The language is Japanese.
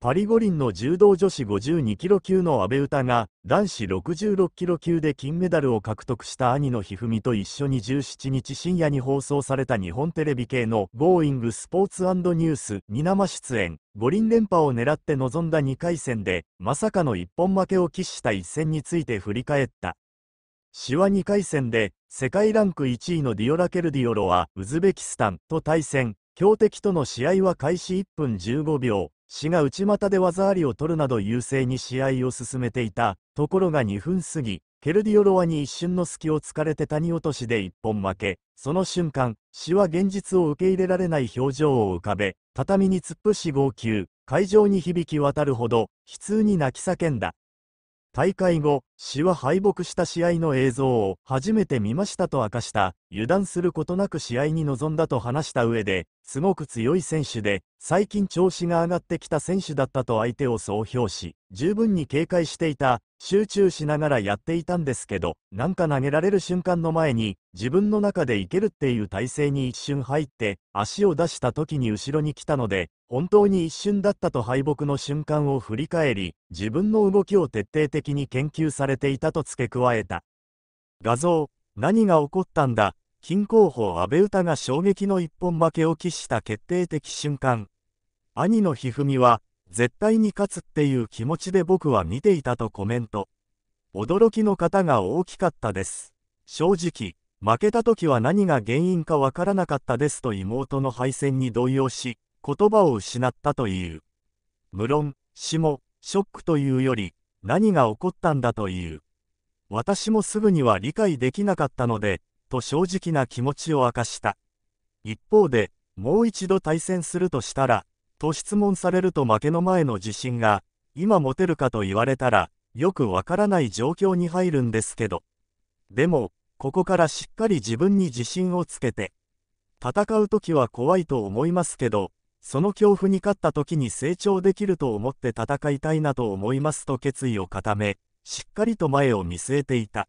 パリ五輪の柔道女子52キロ級の阿部詩が、男子66キロ級で金メダルを獲得した兄の一二三と一緒に17日深夜に放送された日本テレビ系の Going スポーツニュースに生出演、五輪連覇を狙って臨んだ2回戦で、まさかの一本負けを喫した一戦について振り返った。シワ2回戦で、世界ランク1位のディオラケルディオロは、ウズベキスタンと対戦、強敵との試合は開始1分15秒、死が内股で技ありを取るなど優勢に試合を進めていた。ところが2分過ぎ、ケルディオロワに一瞬の隙を突かれて谷落としで一本負け。その瞬間、死は現実を受け入れられない表情を浮かべ、畳に突っ伏し号泣、会場に響き渡るほど、悲痛に泣き叫んだ。大会後、死は敗北した試合の映像を初めて見ましたと明かした、油断することなく試合に臨んだと話した上で、すごく強い選手で、最近調子が上がってきた選手だったと相手を総評し、十分に警戒していた、集中しながらやっていたんですけど、なんか投げられる瞬間の前に、自分の中でいけるっていう体勢に一瞬入って、足を出した時に後ろに来たので、本当に一瞬だったと敗北の瞬間を振り返り、自分の動きを徹底的に研究されていたと付け加えた。画像、何が起こったんだ？金候補阿部詩が衝撃の一本負けを喫した決定的瞬間。兄の一二三は、絶対に勝つっていう気持ちで僕は見ていたとコメント。驚きの方が大きかったです。正直、負けた時は何が原因かわからなかったですと妹の敗戦に動揺し、言葉を失ったという。無論、死も、ショックというより、何が起こったんだという。私もすぐには理解できなかったので、と正直な気持ちを明かした。一方で、もう一度対戦するとしたら、と質問されると負けの前の自信が、今持てるかと言われたら、よくわからない状況に入るんですけど。でも、ここからしっかり自分に自信をつけて、戦う時は怖いと思いますけど、その恐怖に勝った時に成長できると思って戦いたいなと思いますと決意を固め、しっかりと前を見据えていた。